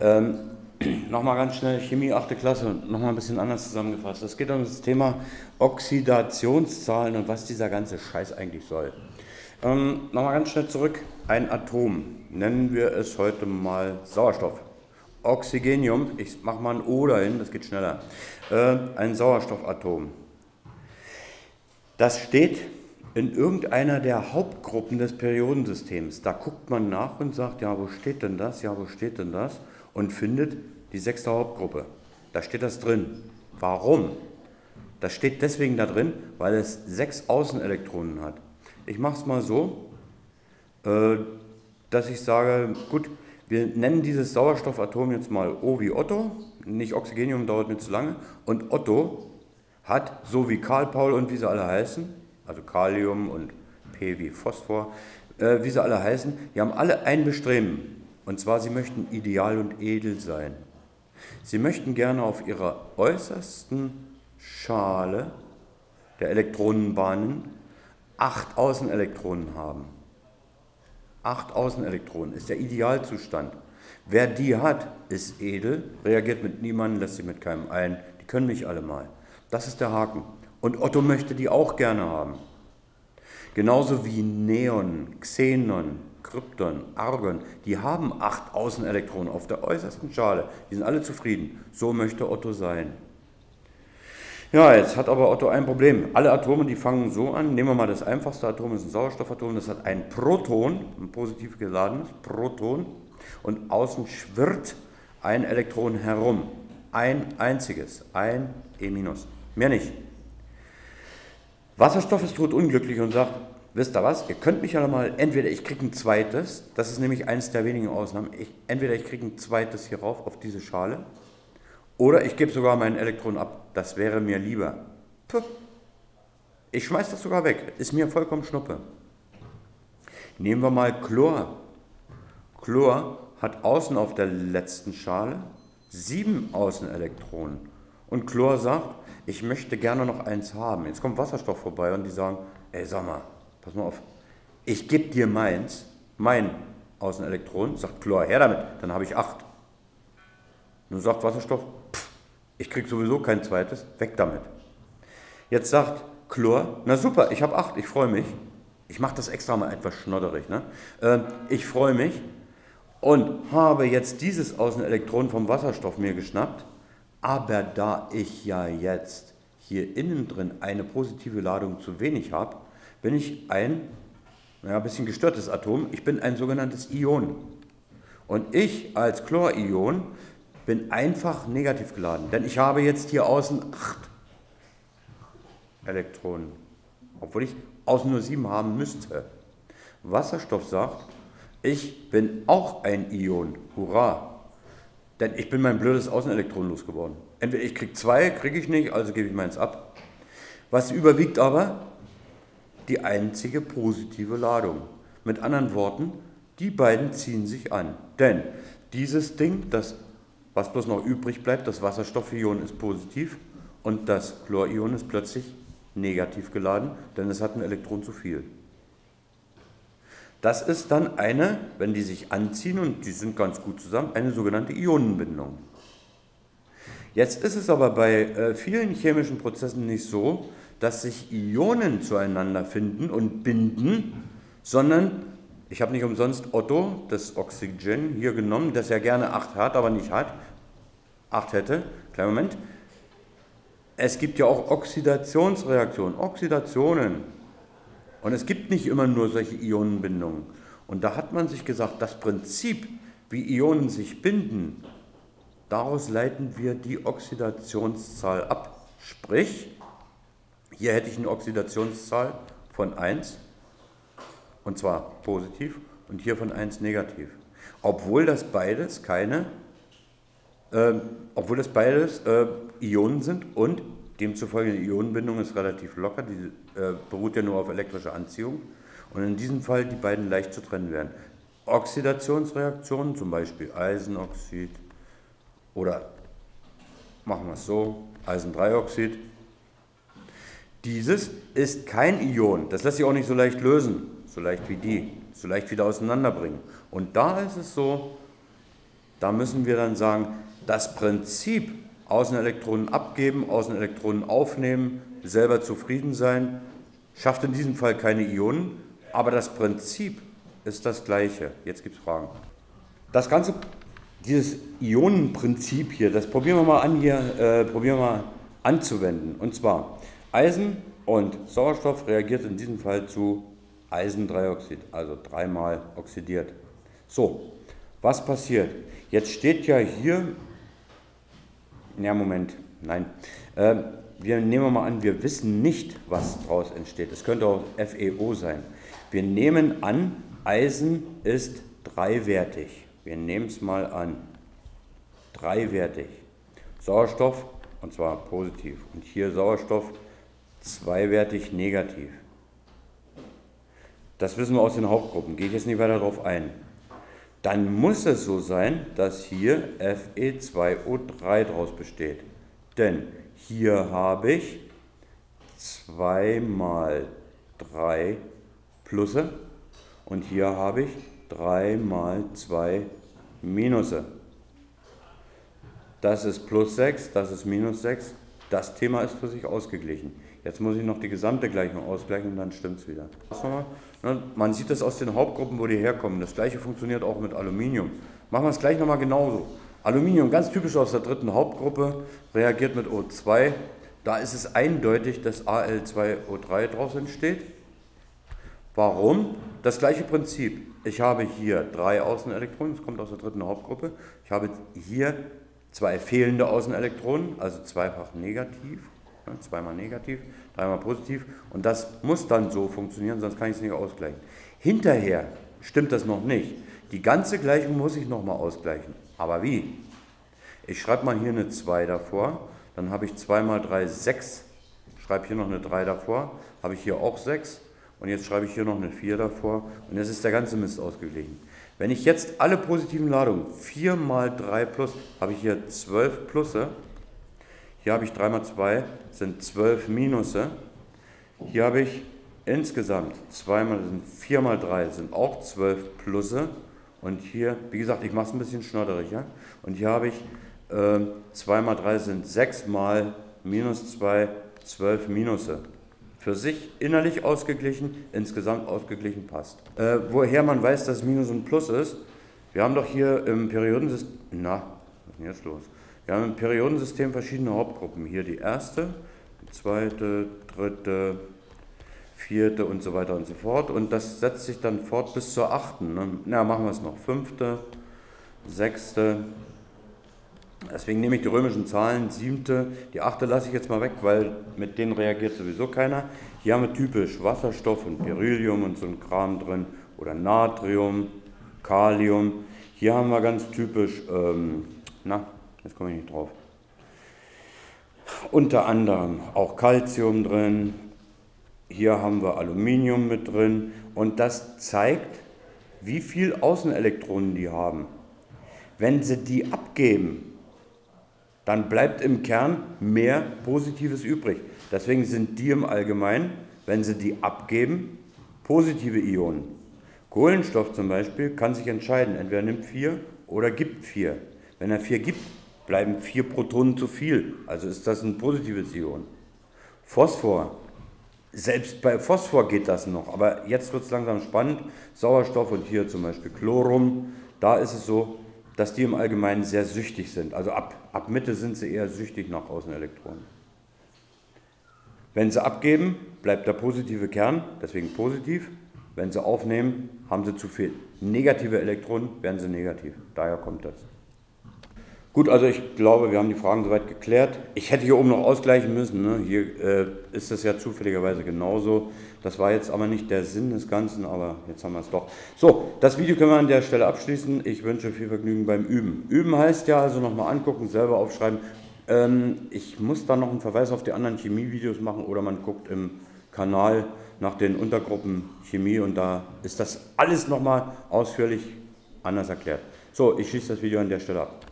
Ähm, nochmal ganz schnell, Chemie 8. Klasse, nochmal ein bisschen anders zusammengefasst. Es geht um das Thema Oxidationszahlen und was dieser ganze Scheiß eigentlich soll. Ähm, nochmal ganz schnell zurück. Ein Atom, nennen wir es heute mal Sauerstoff. Oxygenium, ich mache mal ein O dahin, das geht schneller. Äh, ein Sauerstoffatom. Das steht in irgendeiner der Hauptgruppen des Periodensystems. Da guckt man nach und sagt, ja, wo steht denn das? Ja, wo steht denn das? Und findet die sechste Hauptgruppe. Da steht das drin. Warum? Das steht deswegen da drin, weil es sechs Außenelektronen hat. Ich mache es mal so, äh, dass ich sage, gut, wir nennen dieses Sauerstoffatom jetzt mal O wie Otto, nicht Oxygenium dauert mir zu lange, und Otto hat, so wie Karl, Paul und wie sie alle heißen, also Kalium und P wie Phosphor, äh, wie sie alle heißen, die haben alle ein Bestreben, und zwar sie möchten ideal und edel sein. Sie möchten gerne auf ihrer äußersten Schale der Elektronenbahnen acht Außenelektronen haben. Acht Außenelektronen ist der Idealzustand. Wer die hat, ist edel, reagiert mit niemandem, lässt sich mit keinem ein. Die können mich alle mal. Das ist der Haken. Und Otto möchte die auch gerne haben. Genauso wie Neon, Xenon, Krypton, Argon, die haben acht Außenelektronen auf der äußersten Schale. Die sind alle zufrieden. So möchte Otto sein. Ja, jetzt hat aber Otto ein Problem. Alle Atome, die fangen so an. Nehmen wir mal das einfachste Atom, das ist ein Sauerstoffatom. Das hat ein Proton, ein positiv geladenes Proton. Und außen schwirrt ein Elektron herum. Ein einziges, ein E-. Mehr nicht. Wasserstoff ist totunglücklich und sagt, wisst ihr was, ihr könnt mich ja mal, entweder ich kriege ein zweites, das ist nämlich eines der wenigen Ausnahmen, ich, entweder ich kriege ein zweites hier rauf auf diese Schale, oder ich gebe sogar mein Elektron ab. Das wäre mir lieber. Puh. Ich schmeiß das sogar weg. Ist mir vollkommen Schnuppe. Nehmen wir mal Chlor. Chlor hat außen auf der letzten Schale sieben Außenelektronen. Und Chlor sagt, ich möchte gerne noch eins haben. Jetzt kommt Wasserstoff vorbei und die sagen, ey, sag mal, pass mal auf, ich gebe dir meins, mein Außenelektron, sagt Chlor, her damit, dann habe ich acht. Nun sagt Wasserstoff, ich kriege sowieso kein zweites, weg damit. Jetzt sagt Chlor, na super, ich habe acht, ich freue mich. Ich mache das extra mal etwas schnodderig. Ne? Äh, ich freue mich und habe jetzt dieses Außenelektron vom Wasserstoff mir geschnappt, aber da ich ja jetzt hier innen drin eine positive Ladung zu wenig habe, bin ich ein naja, ein bisschen gestörtes Atom. Ich bin ein sogenanntes Ion. Und ich als Chlorion bin einfach negativ geladen, denn ich habe jetzt hier außen acht Elektronen, obwohl ich außen nur sieben haben müsste. Wasserstoff sagt, ich bin auch ein Ion, hurra, denn ich bin mein blödes Außenelektron losgeworden. Entweder ich kriege zwei, kriege ich nicht, also gebe ich meins ab. Was überwiegt aber? Die einzige positive Ladung. Mit anderen Worten, die beiden ziehen sich an. Denn dieses Ding, das was bloß noch übrig bleibt, das Wasserstoffion ist positiv und das Chlorion ist plötzlich negativ geladen, denn es hat ein Elektron zu viel. Das ist dann eine, wenn die sich anziehen und die sind ganz gut zusammen, eine sogenannte Ionenbindung. Jetzt ist es aber bei äh, vielen chemischen Prozessen nicht so, dass sich Ionen zueinander finden und binden, sondern ich habe nicht umsonst Otto, das Oxygen, hier genommen, das er gerne 8 hat, aber nicht hat. 8 hätte. Kleinen Moment. Es gibt ja auch Oxidationsreaktionen, Oxidationen. Und es gibt nicht immer nur solche Ionenbindungen. Und da hat man sich gesagt, das Prinzip, wie Ionen sich binden, daraus leiten wir die Oxidationszahl ab. Sprich, hier hätte ich eine Oxidationszahl von 1 und zwar positiv und hier von 1 negativ. Obwohl das beides keine, äh, obwohl das beides äh, Ionen sind und demzufolge die Ionenbindung ist relativ locker, die äh, beruht ja nur auf elektrischer Anziehung und in diesem Fall die beiden leicht zu trennen werden. Oxidationsreaktionen, zum Beispiel Eisenoxid oder machen wir es so, Eisendreioxid. Dieses ist kein Ion, das lässt sich auch nicht so leicht lösen so leicht wie die, so leicht wieder auseinanderbringen. Und da ist es so, Da müssen wir dann sagen, das Prinzip Außenelektronen abgeben, Außenelektronen aufnehmen, selber zufrieden sein, schafft in diesem Fall keine Ionen, aber das Prinzip ist das gleiche. Jetzt gibt es Fragen. Das Ganze, dieses Ionenprinzip hier, das probieren wir mal an hier, äh, probieren wir mal anzuwenden. Und zwar Eisen und Sauerstoff reagiert in diesem Fall zu Eisendreioxid, also dreimal oxidiert. So, was passiert? Jetzt steht ja hier, ja Moment, nein, äh, wir nehmen mal an, wir wissen nicht, was daraus entsteht. Es könnte auch FeO sein. Wir nehmen an, Eisen ist dreiwertig. Wir nehmen es mal an. Dreiwertig. Sauerstoff, und zwar positiv. Und hier Sauerstoff zweiwertig negativ. Das wissen wir aus den Hauptgruppen, gehe ich jetzt nicht weiter darauf ein. Dann muss es so sein, dass hier Fe2O3 daraus besteht. Denn hier habe ich 2 mal 3 Plusse und hier habe ich 3 mal 2 Minusse. Das ist plus 6, das ist minus 6. Das Thema ist für sich ausgeglichen. Jetzt muss ich noch die gesamte Gleichung ausgleichen und dann stimmt es wieder. Ne, man sieht das aus den Hauptgruppen, wo die herkommen. Das gleiche funktioniert auch mit Aluminium. Machen wir es gleich nochmal genauso. Aluminium, ganz typisch aus der dritten Hauptgruppe, reagiert mit O2. Da ist es eindeutig, dass Al2O3 draus entsteht. Warum? Das gleiche Prinzip. Ich habe hier drei Außenelektronen, das kommt aus der dritten Hauptgruppe. Ich habe hier zwei fehlende Außenelektronen, also zweifach negativ, zweimal negativ, dreimal positiv. Und das muss dann so funktionieren, sonst kann ich es nicht ausgleichen. Hinterher stimmt das noch nicht. Die ganze Gleichung muss ich nochmal ausgleichen. Aber wie? Ich schreibe mal hier eine 2 davor, dann habe ich 2 mal 3, 6. Schreibe hier noch eine 3 davor, habe ich hier auch 6. Und jetzt schreibe ich hier noch eine 4 davor und jetzt ist der ganze Mist ausgeglichen. Wenn ich jetzt alle positiven Ladungen 4 mal 3 plus, habe ich hier 12 Plusse. Hier habe ich 3 mal 2, sind 12 Minusse. Hier habe ich insgesamt 2 mal, sind 4 mal 3, sind auch 12 Plusse. Und hier, wie gesagt, ich mache es ein bisschen schnodderig. Ja? Und hier habe ich äh, 2 mal 3 sind 6 mal minus 2, 12 Minusse für sich innerlich ausgeglichen, insgesamt ausgeglichen passt. Äh, woher man weiß, dass Minus und Plus ist, wir haben doch hier im Periodensystem, na, was ist denn jetzt los? Wir haben im Periodensystem verschiedene Hauptgruppen. Hier die erste, die zweite, dritte, vierte und so weiter und so fort. Und das setzt sich dann fort bis zur achten. Ne? Na, machen wir es noch. Fünfte, sechste, Deswegen nehme ich die römischen Zahlen, siebte, die achte lasse ich jetzt mal weg, weil mit denen reagiert sowieso keiner. Hier haben wir typisch Wasserstoff und Beryllium und so ein Kram drin oder Natrium, Kalium. Hier haben wir ganz typisch, ähm, na, jetzt komme ich nicht drauf. Unter anderem auch Calcium drin. Hier haben wir Aluminium mit drin und das zeigt, wie viel Außenelektronen die haben. Wenn sie die abgeben, dann bleibt im Kern mehr Positives übrig. Deswegen sind die im Allgemeinen, wenn sie die abgeben, positive Ionen. Kohlenstoff zum Beispiel kann sich entscheiden, entweder nimmt 4 oder gibt 4. Wenn er 4 gibt, bleiben 4 Protonen zu viel, also ist das ein positives Ion. Phosphor, selbst bei Phosphor geht das noch, aber jetzt wird es langsam spannend. Sauerstoff und hier zum Beispiel Chlorum, da ist es so, dass die im Allgemeinen sehr süchtig sind. Also ab, ab Mitte sind sie eher süchtig nach Außenelektronen. Wenn sie abgeben, bleibt der positive Kern, deswegen positiv. Wenn sie aufnehmen, haben sie zu viel negative Elektronen, werden sie negativ. Daher kommt das. Gut, also ich glaube, wir haben die Fragen soweit geklärt. Ich hätte hier oben noch ausgleichen müssen. Ne? Hier äh, ist es ja zufälligerweise genauso. Das war jetzt aber nicht der Sinn des Ganzen, aber jetzt haben wir es doch. So, das Video können wir an der Stelle abschließen. Ich wünsche viel Vergnügen beim Üben. Üben heißt ja also nochmal angucken, selber aufschreiben. Ähm, ich muss dann noch einen Verweis auf die anderen Chemievideos machen oder man guckt im Kanal nach den Untergruppen Chemie und da ist das alles nochmal ausführlich anders erklärt. So, ich schließe das Video an der Stelle ab.